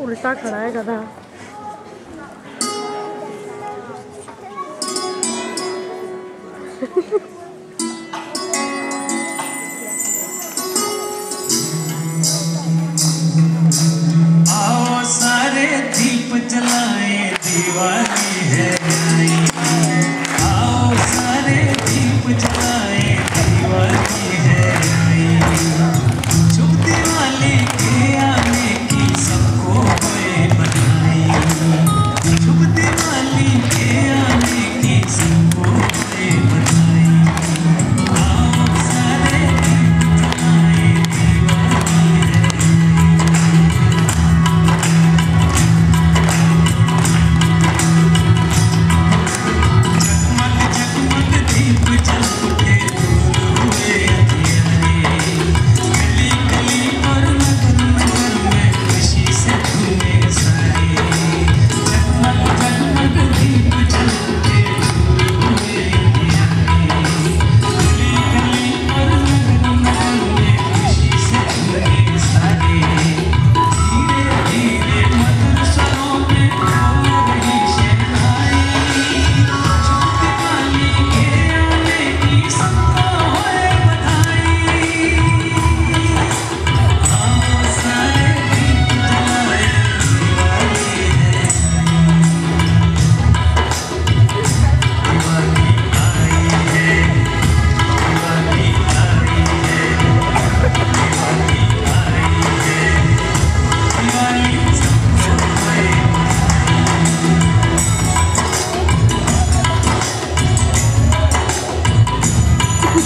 उल्टा खड़ा है गधा आओ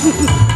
Ha ha ha!